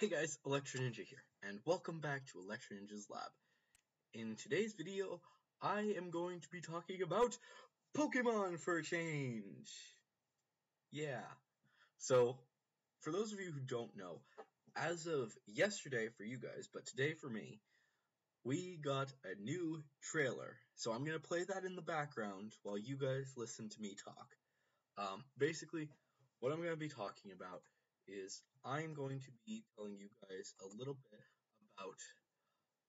Hey guys, Electrininja here, and welcome back to Electrininja's Lab. In today's video, I am going to be talking about Pokemon for a change! Yeah. So, for those of you who don't know, as of yesterday for you guys, but today for me, we got a new trailer. So I'm going to play that in the background while you guys listen to me talk. Um, basically, what I'm going to be talking about is I'm going to be telling you guys a little bit about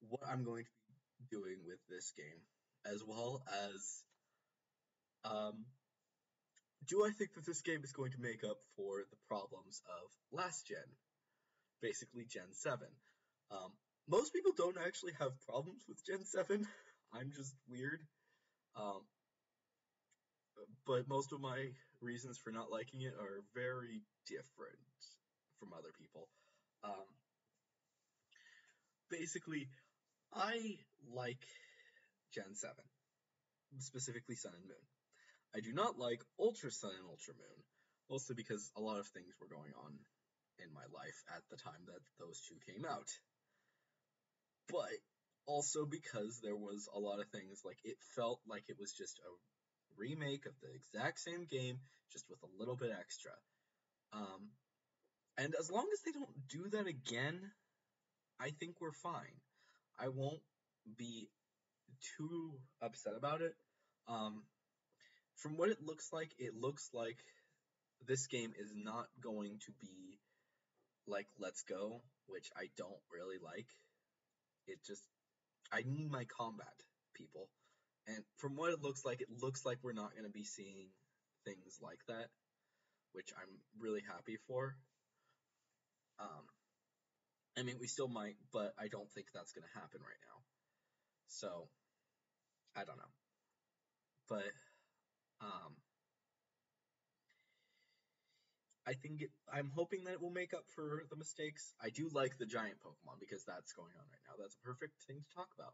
what I'm going to be doing with this game, as well as um, do I think that this game is going to make up for the problems of last gen, basically Gen 7. Um, most people don't actually have problems with Gen 7. I'm just weird. Um, but most of my reasons for not liking it are very different from other people. Um, basically, I like Gen 7, specifically Sun and Moon. I do not like Ultra Sun and Ultra Moon, mostly because a lot of things were going on in my life at the time that those two came out. But also because there was a lot of things like it felt like it was just a remake of the exact same game, just with a little bit extra. Um, and as long as they don't do that again, I think we're fine. I won't be too upset about it. Um, from what it looks like, it looks like this game is not going to be like Let's Go, which I don't really like. It just, I need my combat, people. And from what it looks like, it looks like we're not going to be seeing things like that which I'm really happy for. Um, I mean, we still might, but I don't think that's going to happen right now. So, I don't know. But, um, I think it, I'm hoping that it will make up for the mistakes. I do like the giant Pokemon because that's going on right now. That's a perfect thing to talk about.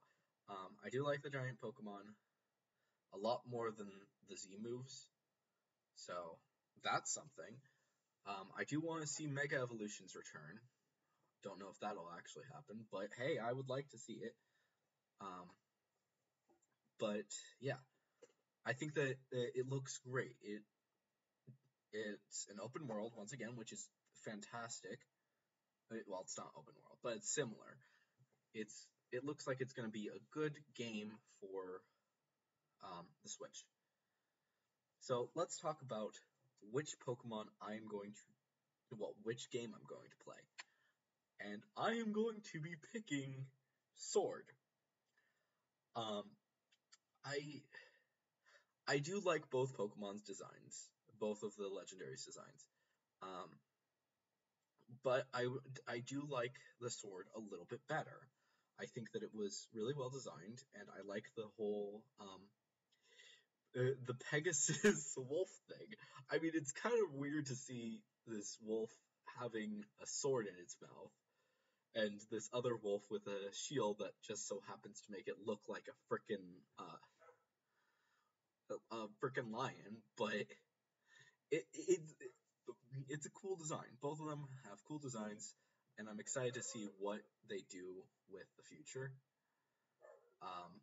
Um, I do like the giant Pokemon a lot more than the Z moves. So, that's something. Um, I do want to see Mega Evolutions return. Don't know if that'll actually happen, but hey, I would like to see it. Um, but yeah, I think that it looks great. It it's an open world once again, which is fantastic. Well, it's not open world, but it's similar. It's it looks like it's going to be a good game for um, the Switch. So let's talk about which Pokemon I am going to, well, which game I'm going to play. And I am going to be picking Sword. Um, I, I do like both Pokemon's designs, both of the Legendary's designs. Um, but I, I do like the Sword a little bit better. I think that it was really well designed, and I like the whole um, uh, the Pegasus wolf thing. I mean, it's kind of weird to see this wolf having a sword in its mouth, and this other wolf with a shield that just so happens to make it look like a frickin' uh, a frickin' lion. But it, it, it it's a cool design. Both of them have cool designs, and I'm excited to see what they do with the future. Um,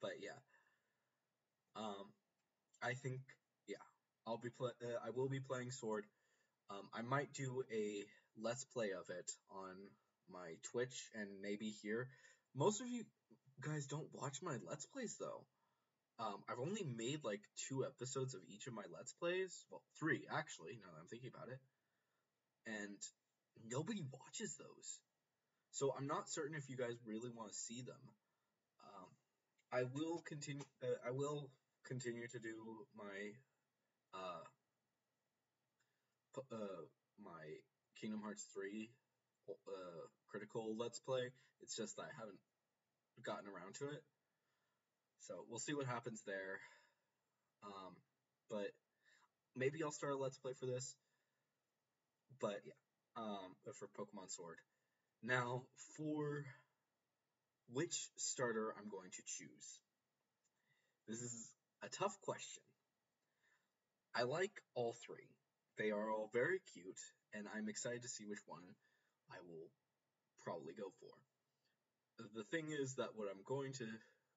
but yeah. Um, I think, yeah, I'll be uh, I will be playing Sword. Um, I might do a let's play of it on my Twitch and maybe here. Most of you guys don't watch my let's plays though. Um, I've only made like two episodes of each of my let's plays. Well, three actually. Now that I'm thinking about it, and nobody watches those. So I'm not certain if you guys really want to see them. Um, I will continue. Uh, I will continue to do my uh, uh my Kingdom Hearts three uh, critical let's play. It's just that I haven't gotten around to it. So we'll see what happens there. Um, but maybe I'll start a let's play for this. But yeah, um, for Pokemon Sword. Now for which starter I'm going to choose. This is a tough question. I like all three. They are all very cute, and I'm excited to see which one I will probably go for. The thing is that what I'm going to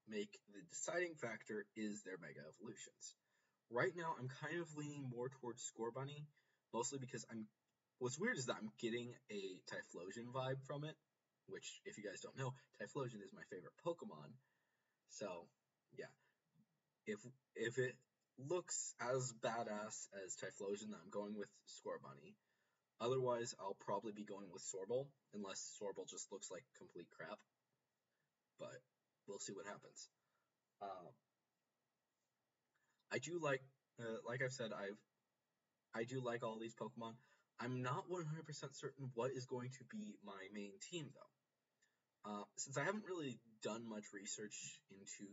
make the deciding factor is their Mega Evolutions. Right now, I'm kind of leaning more towards Scorbunny, mostly because I'm. What's weird is that I'm getting a Typhlosion vibe from it, which, if you guys don't know, Typhlosion is my favorite Pokemon. So, yeah. If if it looks as badass as Typhlosion, then I'm going with Scorbunny. Otherwise, I'll probably be going with Sobble, unless Sobble just looks like complete crap. But we'll see what happens. Uh, I do like, uh, like I've said, I've, I do like all these Pokemon. I'm not 100% certain what is going to be my main team though. Uh, since I haven't really done much research into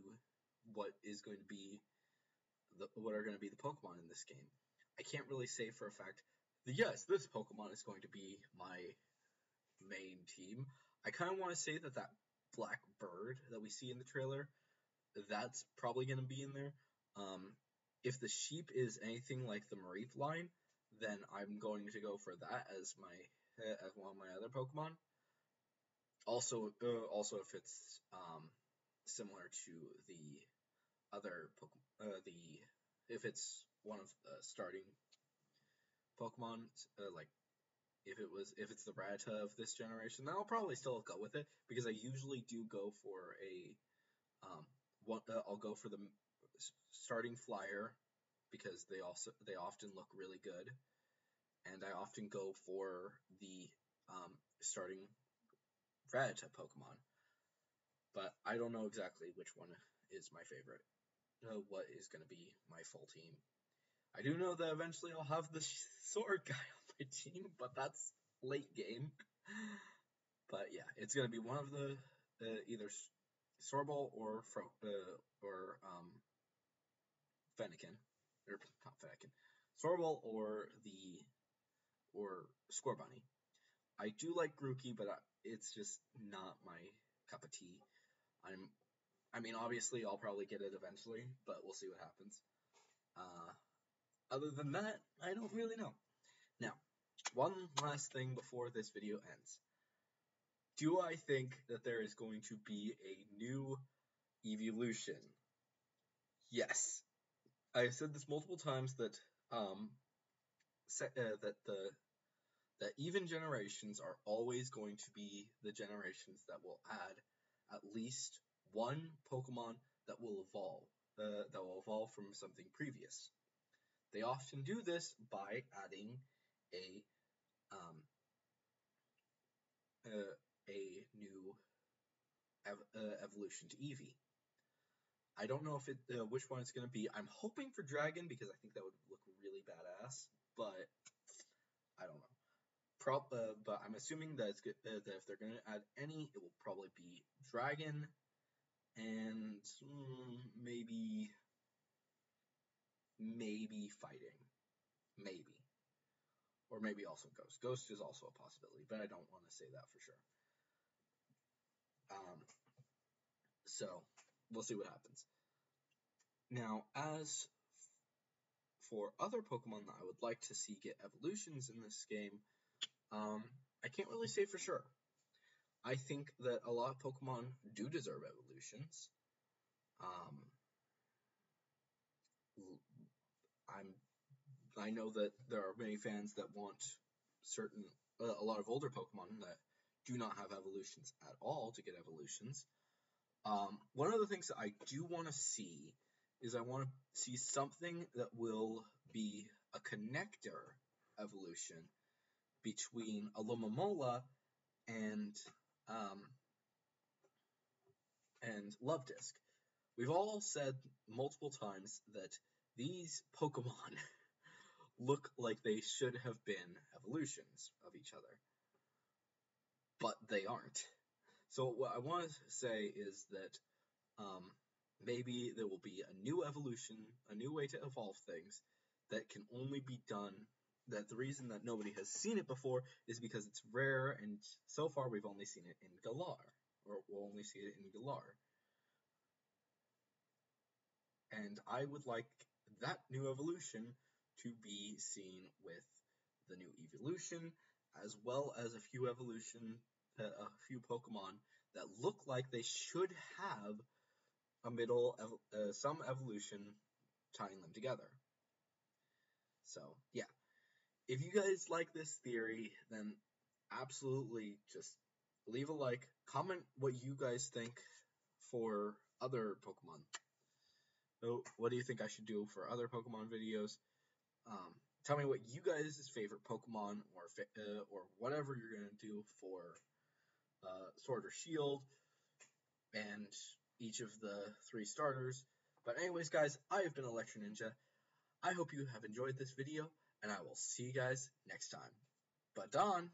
what is going to be the, what are going to be the Pokemon in this game, I can't really say for a fact that yes, this Pokemon is going to be my main team. I kind of want to say that that black bird that we see in the trailer, that's probably going to be in there. Um, if the sheep is anything like the Mareep line, then I'm going to go for that as my as one of my other Pokemon. Also, uh, also if it's um, similar to the other Pokemon, uh, the if it's one of the starting Pokemon, uh, like if it was if it's the Rattata of this generation, then I'll probably still go with it because I usually do go for a um one uh, I'll go for the starting flyer because they also they often look really good, and I often go for the um, starting Rattata Pokemon. But I don't know exactly which one is my favorite. Uh, what is going to be my full team? I do know that eventually I'll have the sword guy on my team, but that's late game. But yeah, it's going to be one of the uh, either Sobble or Fro uh, or um, Fennekin, or not Fennekin, Sobble or the or Scorbunny. I do like Grookey, but it's just not my cup of tea. I'm, I mean, obviously I'll probably get it eventually, but we'll see what happens. Uh, other than that, I don't really know. Now, one last thing before this video ends. Do I think that there is going to be a new evolution? Yes. I've said this multiple times that um, uh, that the that even generations are always going to be the generations that will add at least one Pokemon that will evolve uh, that will evolve from something previous. They often do this by adding a um, uh, a new ev- uh, evolution to Eevee. I don't know if it uh, which one it's going to be. I'm hoping for Dragon because I think that would look really badass, but I don't know. Pro- uh, but I'm assuming that it's good, uh, that if they're going to add any, it will probably be Dragon and mm, maybe maybe fighting, maybe, or maybe also Ghost. Ghost is also a possibility, but I don't want to say that for sure. Um, so we'll see what happens. Now, as for other Pokemon that I would like to see get evolutions in this game, um, I can't really say for sure. I think that a lot of Pokemon do deserve evolutions. Um, I'm, I know that there are many fans that want certain, uh, a lot of older Pokemon that do not have evolutions at all to get evolutions. Um, one of the things that I do want to see is I want to see something that will be a connector evolution between Alomomola and um, and Luvdisc. We've all said multiple times that these Pokemon look like they should have been evolutions of each other, but they aren't. So what I want to say is that um, maybe there will be a new evolution, a new way to evolve things that can only be done. That the reason that nobody has seen it before is because it's rare, and so far we've only seen it in Galar, or we'll only see it in Galar. And I would like that new evolution to be seen with the new evolution as well as a few evolution, uh, a few Pokemon that look like they should have middle, uh, some evolution tying them together. So, yeah. If you guys like this theory, then absolutely just leave a like, comment what you guys think for other Pokemon. So, what do you think I should do for other Pokemon videos? Um, tell me what you guys' favorite Pokemon or uh, or whatever you're gonna do for uh, Sword or Shield and each of the three starters. But anyways, guys, I have been Electrininja. I hope you have enjoyed this video, and I will see you guys next time. But Don.